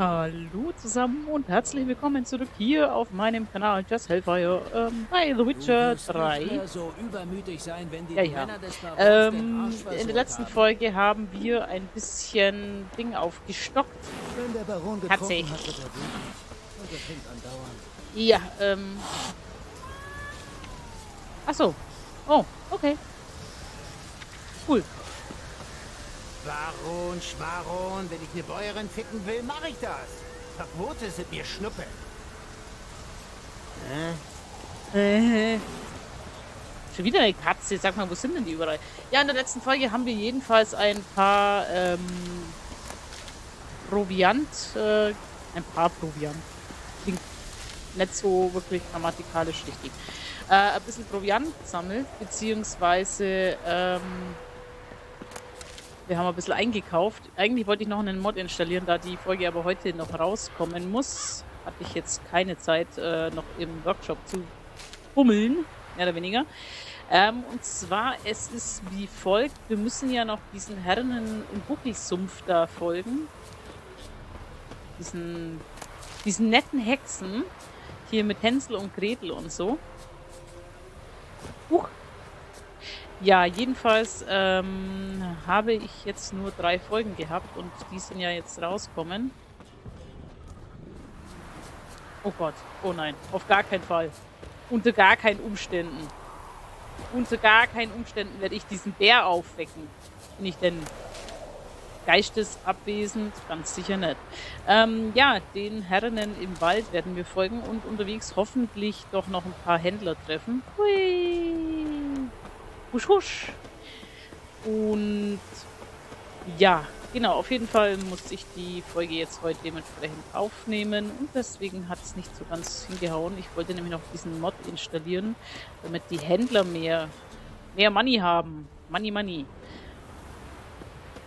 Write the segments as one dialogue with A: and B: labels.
A: Hallo zusammen und herzlich willkommen zurück hier auf meinem Kanal Just Hellfire ähm, bei The Witcher 3.
B: So sein,
A: ja, ja. Ähm, in der letzten haben. Folge haben wir ein bisschen Ding aufgestockt. Tatsächlich. Hat, ja, ähm. Achso. Oh, okay. Cool.
B: Baron, Schwaron, wenn ich eine Bäuerin ficken will, mache ich das. Verbote sind mir Schnuppe.
A: Äh? Schon wieder eine Katze. Sag mal, wo sind denn die überall? Ja, in der letzten Folge haben wir jedenfalls ein paar ähm, Proviant, äh, ein paar Proviant. Klingt nicht so wirklich grammatikalisch richtig. Äh, ein bisschen Proviant gesammelt, beziehungsweise ähm, wir haben ein bisschen eingekauft. Eigentlich wollte ich noch einen Mod installieren, da die Folge aber heute noch rauskommen muss. Hatte ich jetzt keine Zeit, äh, noch im Workshop zu bummeln, mehr oder weniger. Ähm, und zwar, es ist wie folgt. Wir müssen ja noch diesen Herren im Buckelsumpf da folgen. Diesen, diesen netten Hexen. Hier mit Hänsel und Gretel und so. Huch, ja, jedenfalls ähm, habe ich jetzt nur drei Folgen gehabt und die sind ja jetzt rauskommen. Oh Gott, oh nein, auf gar keinen Fall. Unter gar keinen Umständen. Unter gar keinen Umständen werde ich diesen Bär aufwecken. Bin ich denn geistesabwesend? Ganz sicher nicht. Ähm, ja, den Herren im Wald werden wir folgen und unterwegs hoffentlich doch noch ein paar Händler treffen. Hui. Husch, husch. Und ja, genau, auf jeden Fall musste ich die Folge jetzt heute dementsprechend aufnehmen und deswegen hat es nicht so ganz hingehauen. Ich wollte nämlich noch diesen Mod installieren, damit die Händler mehr, mehr Money haben. Money, Money.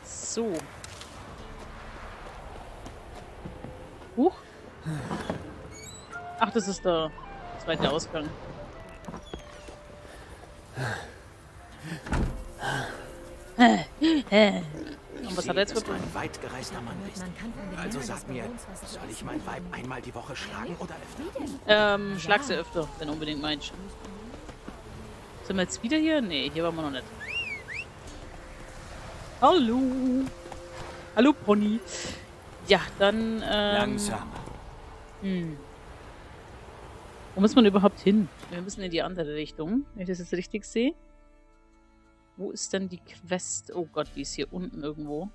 A: So. Huch. Ach, das ist der zweite Ausgang. Und was hat er jetzt für
B: ein weit gereister Mann bist. Also sag mir, soll ich mein Weib einmal die Woche schlagen oder öfter?
A: Ähm, schlag sie öfter, wenn unbedingt meinst. Sind wir jetzt wieder hier? Nee, hier waren wir noch nicht. Hallo. Hallo, Pony. Ja, dann, ähm...
B: Langsam.
A: Hm. Wo muss man überhaupt hin? Wir müssen in die andere Richtung, wenn ich das jetzt richtig sehe. Wo ist denn die Quest? Oh Gott, die ist hier unten irgendwo.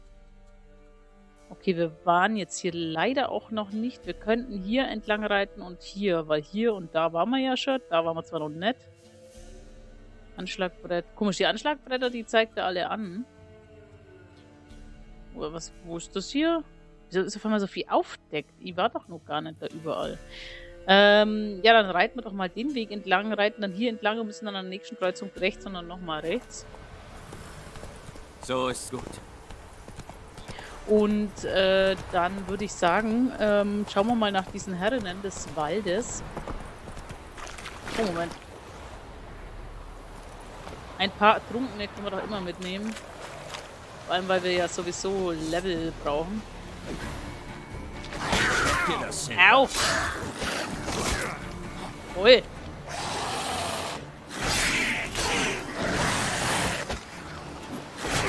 A: Okay, wir waren jetzt hier leider auch noch nicht. Wir könnten hier entlang reiten und hier, weil hier und da waren wir ja schon. Da waren wir zwar noch nicht. Anschlagbrett. Komisch, die Anschlagbretter, die zeigt er alle an. Oder was, wo ist das hier? Wieso ist auf einmal so viel aufdeckt? Ich war doch noch gar nicht da überall. Ähm, ja, dann reiten wir doch mal den Weg entlang, reiten dann hier entlang und müssen dann an der nächsten Kreuzung rechts, sondern nochmal rechts.
B: So ist gut.
A: Und äh, dann würde ich sagen, ähm, schauen wir mal nach diesen Herrinnen des Waldes. Oh, Moment. Ein paar Trunkene können wir doch immer mitnehmen. Vor allem, weil wir ja sowieso Level brauchen. Au! Ui!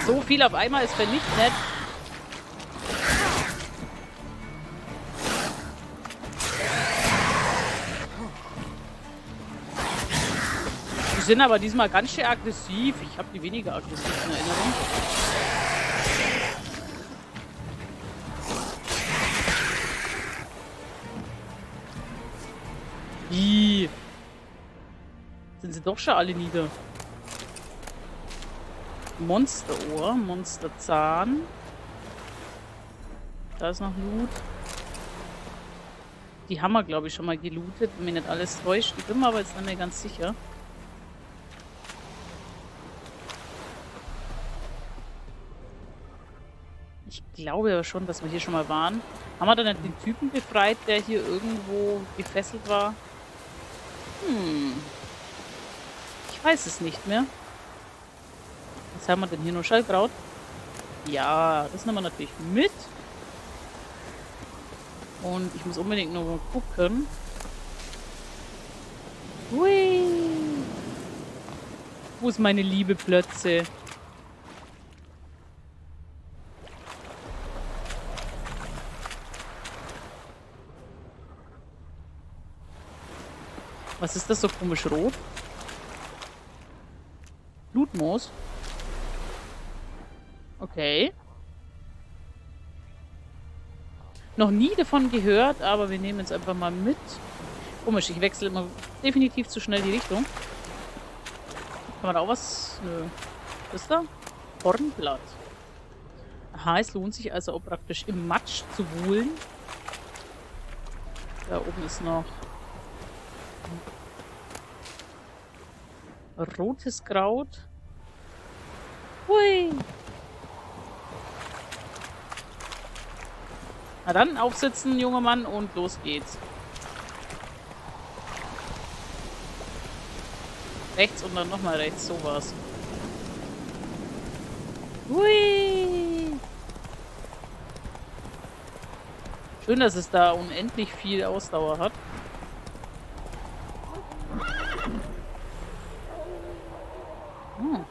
A: So viel auf einmal ist für nicht nett. Die sind aber diesmal ganz schön aggressiv. Ich habe die weniger aggressiv in Erinnerung. Wie? Sind sie doch schon alle nieder? Monsterohr, Monsterzahn. Da ist noch Loot. Die haben wir, glaube ich, schon mal gelootet, wenn mich nicht alles täuscht. Ich bin mir aber jetzt nicht mehr ganz sicher. Ich glaube aber schon, dass wir hier schon mal waren. Haben wir dann nicht den Typen befreit, der hier irgendwo gefesselt war? Hm. Ich weiß es nicht mehr. Was haben wir denn hier noch? Schallkraut? Ja, das nehmen wir natürlich mit. Und ich muss unbedingt noch mal gucken. Hui. Wo ist meine liebe Plötze? Was ist das so komisch rot? Blutmoos? Okay. Noch nie davon gehört, aber wir nehmen jetzt einfach mal mit. Komisch, ich wechsle immer definitiv zu schnell die Richtung. Kann man da auch was... Nö. Was ist da? Hornblatt. Aha, es lohnt sich also auch praktisch im Matsch zu wühlen. Da oben ist noch rotes Kraut. Hui. Na dann, aufsitzen, junger Mann, und los geht's. Rechts und dann nochmal rechts, sowas. Hui! Schön, dass es da unendlich viel Ausdauer hat. Hm.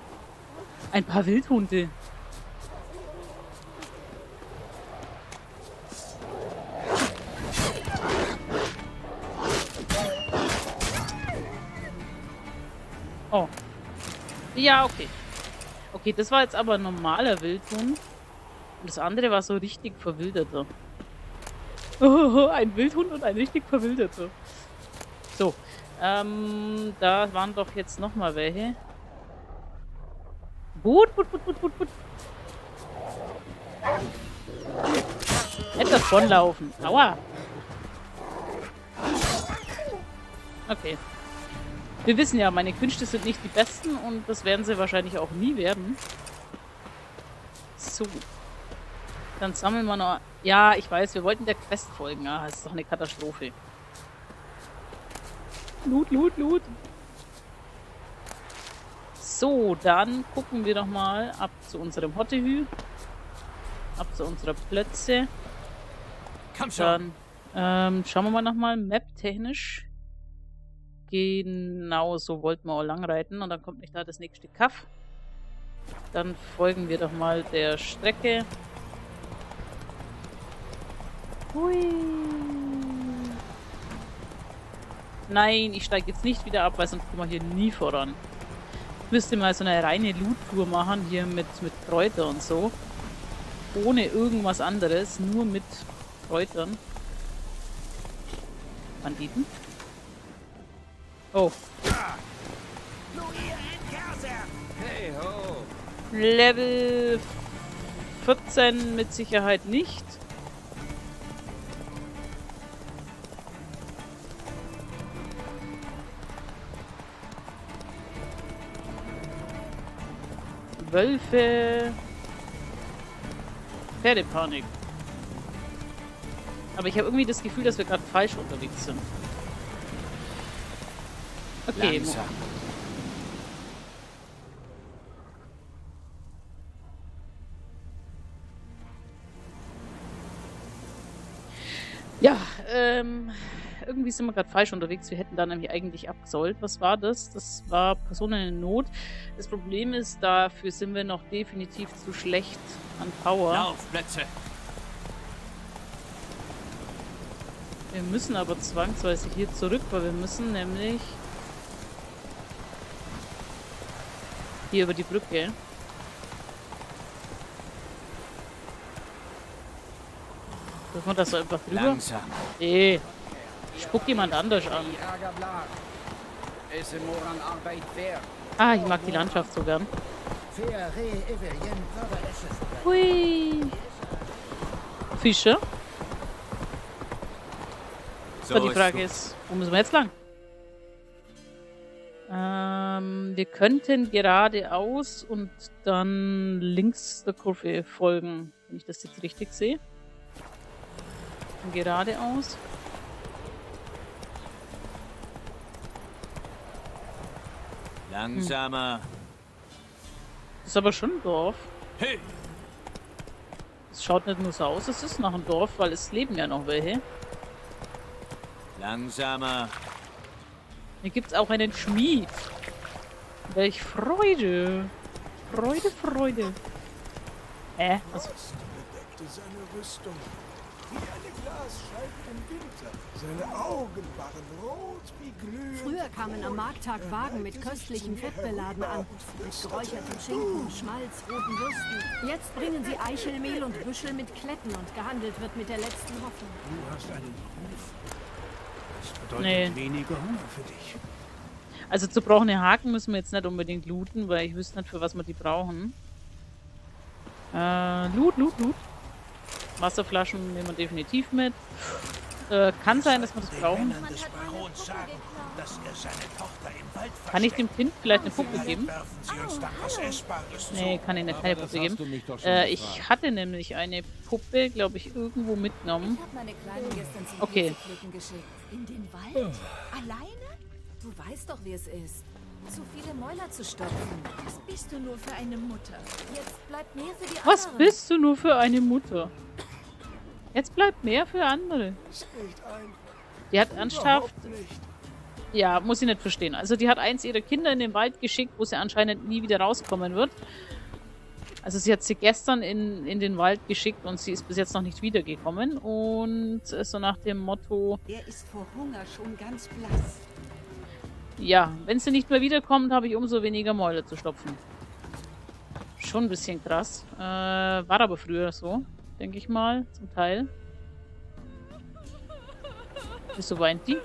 A: Ein paar Wildhunde. Ja, okay. Okay, das war jetzt aber ein normaler Wildhund. Und das andere war so richtig verwilderter. Oh, ein Wildhund und ein richtig verwilderter. So. Ähm, da waren doch jetzt nochmal welche. Gut, gut, gut, gut, gut, gut. Etwas davonlaufen. Aua. Okay. Wir wissen ja, meine Künste sind nicht die besten und das werden sie wahrscheinlich auch nie werden. So. Dann sammeln wir noch... Ja, ich weiß, wir wollten der Quest folgen. Ah, das ist doch eine Katastrophe. Loot, Loot, Loot. So, dann gucken wir doch mal ab zu unserem Hottehü. Ab zu unserer Plötze.
B: Komm schon.
A: Dann ähm, schauen wir mal nochmal, map-technisch. Genau, so wollten wir auch lang reiten und dann kommt nicht da das nächste Kaff. Dann folgen wir doch mal der Strecke. Hui. Nein, ich steige jetzt nicht wieder ab, weil sonst kommen wir hier nie voran. Ich müsste mal so eine reine Loot-Tour machen, hier mit, mit Kräuter und so. Ohne irgendwas anderes, nur mit Kräutern. Banditen? Oh. Level 14 mit Sicherheit nicht. Wölfe. Pferdepanik. Aber ich habe irgendwie das Gefühl, dass wir gerade falsch unterwegs sind. Okay.
B: Langsam.
A: Ja, ähm, irgendwie sind wir gerade falsch unterwegs. Wir hätten da nämlich eigentlich abgesollt. Was war das? Das war Personen in Not. Das Problem ist, dafür sind wir noch definitiv zu schlecht an Power.
B: Laufplätze.
A: Wir müssen aber zwangsweise hier zurück, weil wir müssen nämlich hier über die Brücke. Dürfen wir das so einfach drüber?
B: Langsam.
A: Nee. Spuck jemand anders an. Ah, ich mag die Landschaft so gern. Hui. Fische? So, die Frage ist, wo müssen wir jetzt lang? Ähm, wir könnten geradeaus und dann links der Kurve folgen, wenn ich das jetzt richtig sehe. Geradeaus.
B: Langsamer.
A: Das ist aber schon ein Dorf.
B: Hey.
A: Es schaut nicht nur so aus, es ist nach einem Dorf, weil es leben ja noch welche.
B: Langsamer.
A: Hier gibt es auch einen Schmied. Welch Freude. Freude, Freude. Äh, also.
C: seine Rüstung. Wie eine Glasscheibe im Winter. Seine Augen waren rot wie glühend.
D: Früher kamen am Markttag Wagen mit köstlichen Fettbeladen an. Mit geräucherten Schinken, Schmalz, roten Würsten. Jetzt bringen sie Eichelmehl und Büschel mit Kletten und gehandelt wird mit der letzten Hoffnung.
C: Du hast einen Ruf. Das bedeutet
A: Nee.
C: weniger Hunger für dich.
A: Also zerbrochene Haken müssen wir jetzt nicht unbedingt looten, weil ich wüsste nicht, für was wir die brauchen. Äh, loot, loot, loot. Wasserflaschen nehmen wir definitiv mit. Äh, kann sein, dass wir das brauchen. Kann ich dem Kind vielleicht eine Puppe geben? Nee, kann ich nicht keine Puppe geben. Äh, ich hatte nämlich eine Puppe, glaube ich, irgendwo mitgenommen.
D: Ich habe meine Kleine gestern zum
A: Okay.
D: Käsepflücken geschickt. In den Wald? Alleine? Du weißt doch, wie es ist. Zu viele Mäuler zu stopfen.
E: Was bist du nur für eine Mutter?
D: Jetzt bleibt mehr für die
A: Was bist du nur für eine Mutter? Jetzt bleibt mehr für andere.
C: Ist nicht einfach.
A: Die hat ernsthaft. Ja, muss ich nicht verstehen. Also die hat eins ihrer Kinder in den Wald geschickt, wo sie anscheinend nie wieder rauskommen wird. Also sie hat sie gestern in, in den Wald geschickt und sie ist bis jetzt noch nicht wiedergekommen. Und äh, so nach dem Motto,
E: Er ist vor Hunger schon ganz blass.
A: ja, wenn sie nicht mehr wiederkommt, habe ich umso weniger Mäuler zu stopfen. Schon ein bisschen krass. Äh, war aber früher so, denke ich mal, zum Teil. Wieso weint die?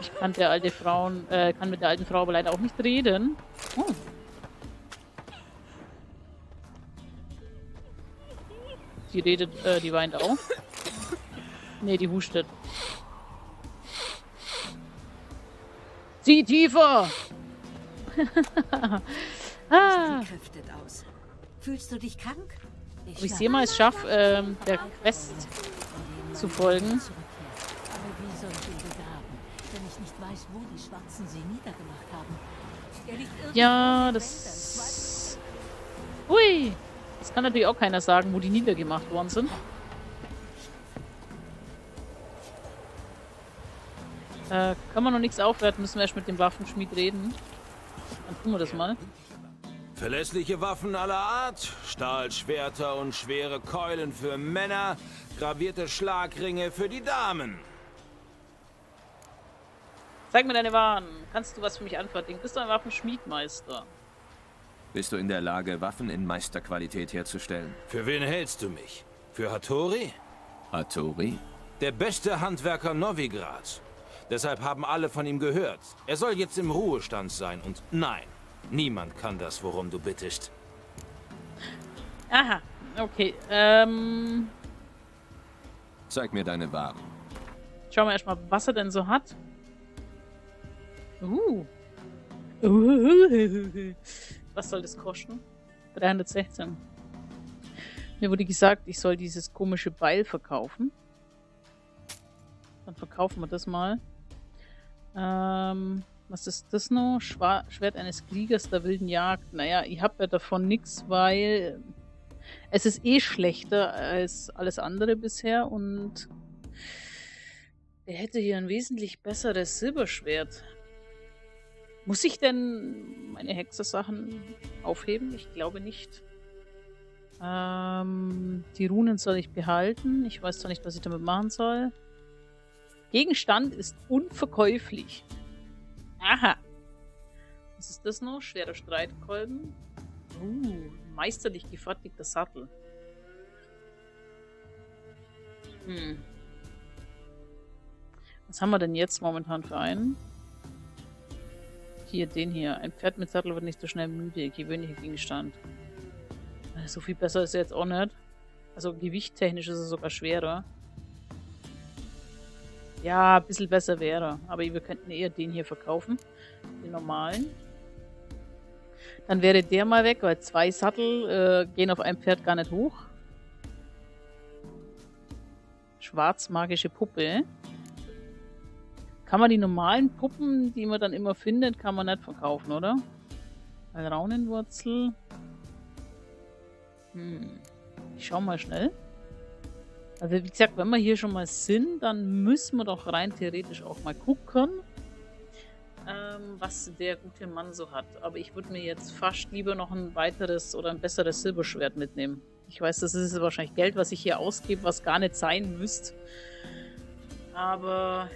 A: Ich kann der alte Frauen, äh, kann mit der alten Frau aber leider auch nicht reden. Oh. Die redet, äh, die weint auch. Nee, die hustet. Zieh tiefer! ah,
E: Sie kräftet aus. Fühlst du dich krank?
A: Ob ich es jemals schaffe, ähm, der Quest zu folgen. Ja, das... Ui! Das kann natürlich auch keiner sagen, wo die niedergemacht worden sind. Äh, kann man noch nichts aufwerten, müssen wir erst mit dem Waffenschmied reden. Dann tun wir das mal.
B: Verlässliche Waffen aller Art, Stahlschwerter und schwere Keulen für Männer, gravierte Schlagringe für die Damen.
A: Zeig mir deine Waren. Kannst du was für mich anfertigen? Bist du ein Waffenschmiedmeister?
F: Bist du in der Lage, Waffen in Meisterqualität herzustellen?
B: Für wen hältst du mich? Für Hattori?
F: Hattori?
B: Der beste Handwerker Novigrads. Deshalb haben alle von ihm gehört. Er soll jetzt im Ruhestand sein und nein, niemand kann das, worum du bittest.
A: Aha, okay. Ähm,
F: Zeig mir deine Waren.
A: schauen wir erstmal, was er denn so hat. Uh. Was soll das kosten? 316. Mir wurde gesagt, ich soll dieses komische Beil verkaufen. Dann verkaufen wir das mal. Ähm, was ist das noch? Schwa Schwert eines Kriegers der wilden Jagd. Naja, ich habe ja davon nichts, weil es ist eh schlechter als alles andere bisher und er hätte hier ein wesentlich besseres Silberschwert. Muss ich denn meine Hexersachen aufheben? Ich glaube nicht. Ähm, die Runen soll ich behalten. Ich weiß zwar nicht, was ich damit machen soll. Gegenstand ist unverkäuflich. Aha. Was ist das noch? Schwerer Streitkolben. Uh, meisterlich gefertigter Sattel. Hm. Was haben wir denn jetzt momentan für einen? Hier, den hier. Ein Pferd mit Sattel wird nicht so schnell müde. Gewöhnlicher Gegenstand. Äh, So viel besser ist er jetzt auch nicht. Also gewichttechnisch ist er sogar schwerer. Ja, ein bisschen besser wäre. Aber wir könnten eher den hier verkaufen. Den normalen. Dann wäre der mal weg, weil zwei Sattel äh, gehen auf einem Pferd gar nicht hoch. Schwarzmagische Puppe. Kann man die normalen Puppen, die man dann immer findet, kann man nicht verkaufen, oder? Weil Raunenwurzel. Hm. Ich schau mal schnell. Also wie gesagt, wenn wir hier schon mal sind, dann müssen wir doch rein theoretisch auch mal gucken, ähm, was der gute Mann so hat. Aber ich würde mir jetzt fast lieber noch ein weiteres oder ein besseres Silberschwert mitnehmen. Ich weiß, das ist wahrscheinlich Geld, was ich hier ausgebe, was gar nicht sein müsste. Aber...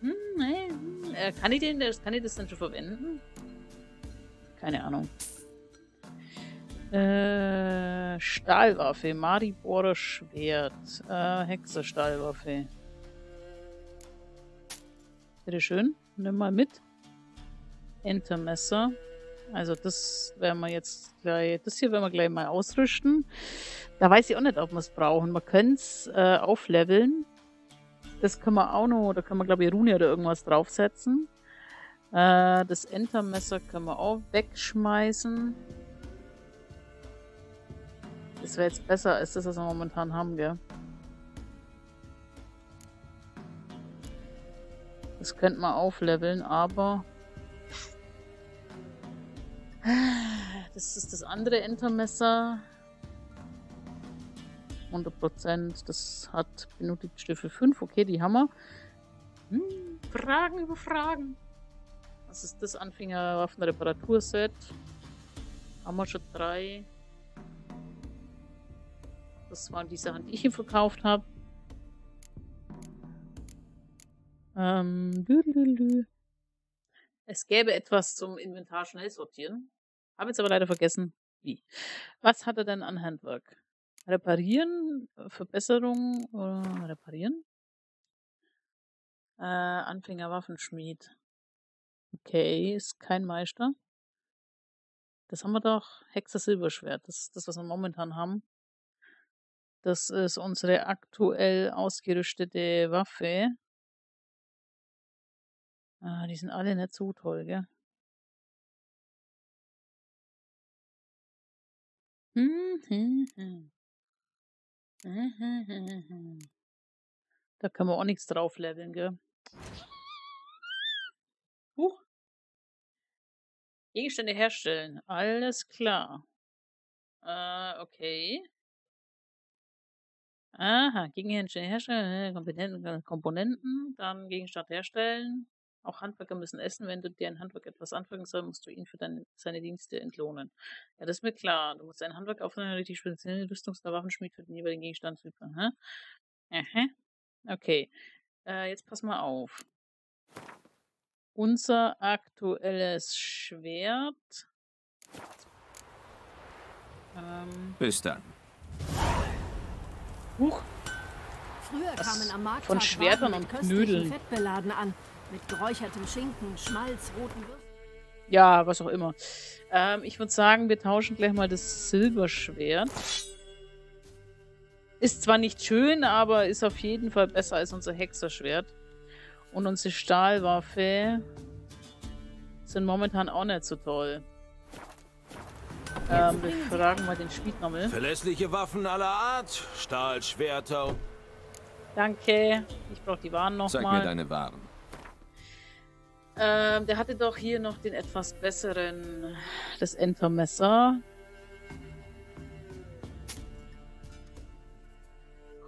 A: Hm, nein. Äh, kann ich den, kann ich das dann schon verwenden? Keine Ahnung. Äh, Stahlwaffe, Mariborer Schwert, äh, Hexerstahlwaffe. Bitte schön, nimm mal mit. Entermesser. Also das werden wir jetzt gleich, das hier werden wir gleich mal ausrüsten. Da weiß ich auch nicht, ob wir es brauchen. Wir können es äh, aufleveln. Das können wir auch noch, da können wir glaube ich Rune oder irgendwas draufsetzen. Äh, das Entermesser können wir auch wegschmeißen. Das wäre jetzt besser als das, was wir momentan haben, gell? Das könnte man aufleveln, aber... Das ist das andere Entermesser. 100%. Das hat benötigt Stiefel 5. Okay, die haben wir. Hm, Fragen über Fragen. Was ist das Anfängerwaffenreparaturset? Haben wir schon drei. Das waren die Sachen, die ich ihm verkauft habe. Ähm, es gäbe etwas zum Inventar schnell sortieren. Habe jetzt aber leider vergessen, wie. Was hat er denn an Handwerk? Reparieren, Verbesserung oder reparieren? Äh, Anfänger Waffenschmied. Okay, ist kein Meister. Das haben wir doch. Hexer Silberschwert. Das ist das, was wir momentan haben. Das ist unsere aktuell ausgerüstete Waffe. Ah, die sind alle nicht so toll, gell? Da kann man auch nichts drauf leveln, gell? Huch. Gegenstände herstellen. Alles klar. Äh, okay. Aha, Gegenstände herstellen, Komponenten, Komponenten, dann Gegenstand herstellen. Auch Handwerker müssen essen. Wenn du dir ein Handwerk etwas anfangen soll, musst du ihn für deine, seine Dienste entlohnen. Ja, das ist mir klar. Du musst ein Handwerk aufnehmen, richtig spezielle Rüstungs- oder Waffenschmied für den jeweiligen Gegenstand liefern. Aha. Aha. Okay. Äh, jetzt pass mal auf. Unser aktuelles Schwert.
F: Ähm, Bis dann.
A: Huch.
D: Früher kamen am Markt
A: von Schwertern und Knödeln
D: Fettbeladen an. Mit geräuchertem Schinken, Schmalz, roten Würsten.
A: Ja, was auch immer. Ähm, ich würde sagen, wir tauschen gleich mal das Silberschwert. Ist zwar nicht schön, aber ist auf jeden Fall besser als unser Hexerschwert. Und unsere Stahlwaffe sind momentan auch nicht so toll. Ähm, wir fragen mal den Schmied nochmal.
B: Verlässliche Waffen aller Art, Stahlschwerter.
A: Danke. Ich brauche die Waren nochmal.
F: Zeig mal. mir deine Waren.
A: Ähm, der hatte doch hier noch den etwas besseren, das Entermesser.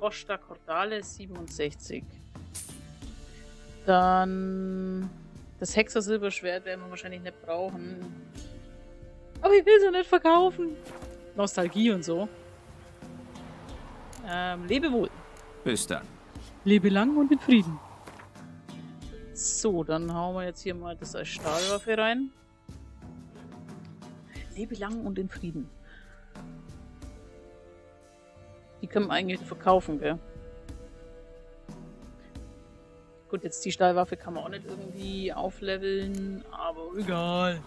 A: Costa Cordale 67. Dann das Hexer Silberschwert werden wir wahrscheinlich nicht brauchen. Aber ich will es nicht verkaufen. Nostalgie und so. Ähm, lebe wohl.
F: Bis dann.
A: Lebe lang und in Frieden. So, dann hauen wir jetzt hier mal das als Stahlwaffe rein. Lebe lang und in Frieden. Die können wir eigentlich verkaufen, gell? Gut, jetzt die Stahlwaffe kann man auch nicht irgendwie aufleveln, aber egal.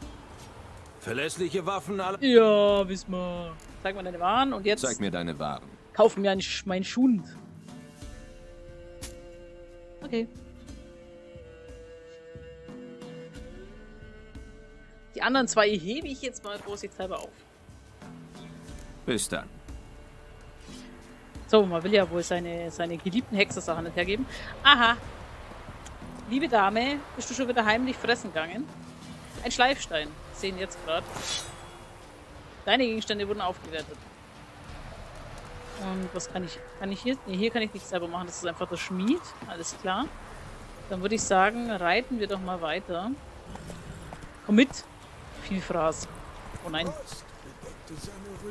B: Verlässliche Waffen alle.
A: Ja, wissen wir. Zeig mal deine Waren und jetzt.
F: Zeig mir deine Waren.
A: Kaufen mir meinen Schund. Okay. Die anderen zwei hebe ich jetzt mal vorsichtshalber auf.
F: Bis dann.
A: So, man will ja wohl seine, seine geliebten Hexersachen nicht hergeben. Aha. Liebe Dame, bist du schon wieder heimlich fressen gegangen? Ein Schleifstein. Sehen jetzt gerade. Deine Gegenstände wurden aufgewertet. Und was kann ich? Kann ich hier? Ne, hier kann ich nichts selber machen. Das ist einfach der Schmied. Alles klar. Dann würde ich sagen, reiten wir doch mal weiter. Komm mit. Viel Fraß. Oh nein.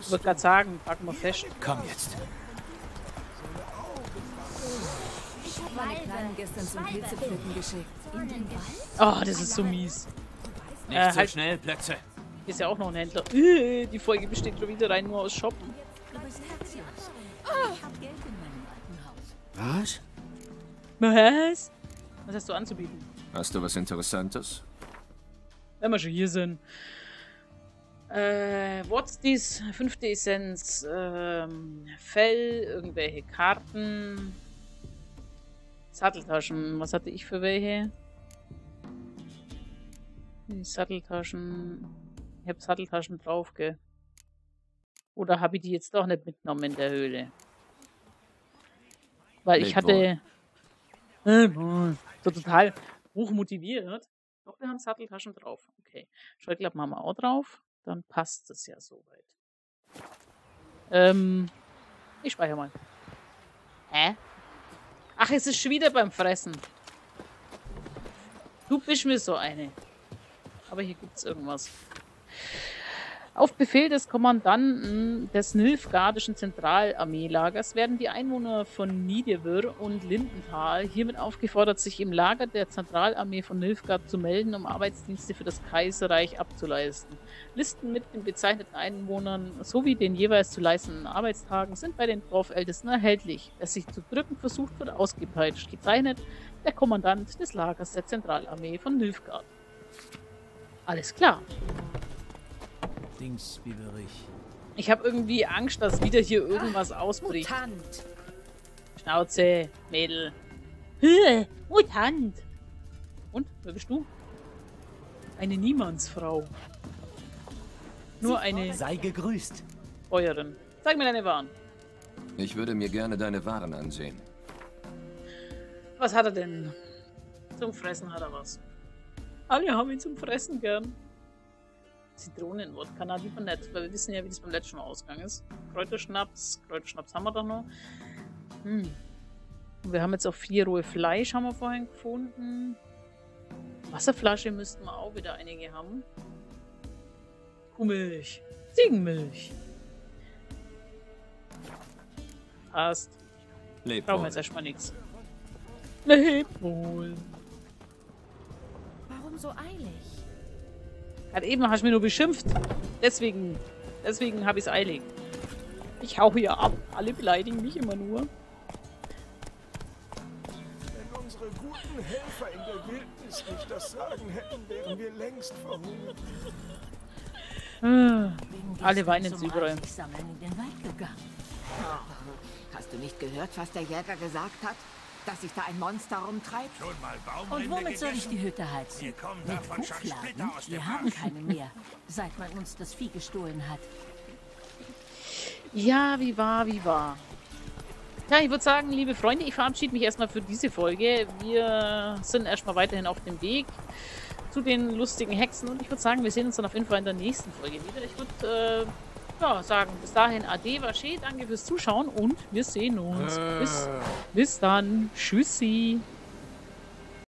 A: Ich würde gerade sagen, packen wir fest.
F: Komm jetzt.
D: Ich habe meine Kleinen gestern zum Pilzepflücken geschickt. In den Wald?
A: Oh, das ist so mies.
F: Nicht
A: Äh,
F: so
A: halt.
F: schnell, Plätze.
A: Hier ist ja auch noch ein Händler. Äh, Die Folge besteht schon wieder rein nur aus Shoppen.
G: Du bist Tertius. Ich hab Geld in meinem alten Haus.
F: Was?
A: Was? Was hast du anzubieten?
F: Hast du was Interessantes?
A: Wenn wir schon hier sind. Äh, what's this? Fünfte Essenz. Ähm, Fell, irgendwelche Karten. Satteltaschen. Was hatte ich für welche? Die Satteltaschen. Ich habe Satteltaschen drauf, gell? Oder habe ich die jetzt doch nicht mitgenommen in der Höhle? Weil ich hatte. Äh, so total hochmotiviert. Doch, wir haben Satteltaschen drauf. Okay. Scheuklappen haben wir auch drauf. Dann passt es ja soweit. Ähm, ich speichere mal. Hä? Ach, es ist schon wieder beim Fressen. Du bist mir so eine. Aber hier gibt's irgendwas. Auf Befehl des Kommandanten des Nilfgaardischen Zentralarmeelagers werden die Einwohner von Niedewir und Lindenthal hiermit aufgefordert, sich im Lager der Zentralarmee von Nilfgaard zu melden, um Arbeitsdienste für das Kaiserreich abzuleisten. Listen mit den bezeichneten Einwohnern sowie den jeweils zu leistenden Arbeitstagen sind bei den Dorfältesten erhältlich. Wer sich zu drücken versucht, wird ausgepeitscht. Gezeichnet der Kommandant des Lagers der Zentralarmee von Nilfgaard. Alles klar.
H: Dingsbieberich.
A: Ich habe irgendwie Angst, dass wieder hier irgendwas ausbricht.
E: Mutant.
A: Schnauze, Mädel. Höhe, Mutant. Und, wer bist du? Eine Niemandsfrau. Nur eine
H: Sei gegrüßt.
A: Bäuerin. Zeig mir deine Waren.
F: Ich würde mir gerne deine Waren ansehen.
A: Was hat er denn? Zum Fressen hat er was. Alle haben ihn zum Fressen gern. Zitronenwodka, na lieber nicht, weil wir wissen ja, wie das beim letzten Mal ausgegangen ist. Kräuterschnaps, Kräuterschnaps haben wir doch noch. Hm. Wir haben jetzt auch vier rohe Fleisch, haben wir vorhin gefunden. Wasserflasche müssten wir auch wieder einige haben. Kuhmilch, Ziegenmilch. Passt.
F: Leb
A: Brauchen wir jetzt erstmal nichts. Leb wohl.
D: So eilig?
A: Gerade eben hast du mir nur beschimpft. Deswegen, deswegen habe ich es eilig. Ich hau hier ab. Alle beleidigen mich immer nur.
C: Wenn unsere guten Helfer in der Wildnis nicht das Sagen hätten, wären wir längst verhungert.
A: Ah, Alle weinen sie überall.
G: Gegangen.
E: Hast du nicht gehört, was der Jäger gesagt hat? Dass sich da ein Monster rumtreibt?
I: Schon mal Baumrinde
G: Und womit soll ich die Hütte heizen? Mit
I: davon schon
G: Kuhfladen?
I: Splitter aus dem
G: Wir haben
I: Arsch.
G: keine mehr, seit man uns das Vieh gestohlen hat.
A: Ja, wie war, wie war. Ja, ich würde sagen, liebe Freunde, ich verabschiede mich erstmal für diese Folge. Wir sind erstmal weiterhin auf dem Weg zu den lustigen Hexen und ich würde sagen, wir sehen uns dann auf jeden Fall in der nächsten Folge wieder. Ich würde äh, ja, sagen, bis dahin Ade, Wasche, danke fürs Zuschauen und wir sehen uns. Bis, bis dann. Tschüssi.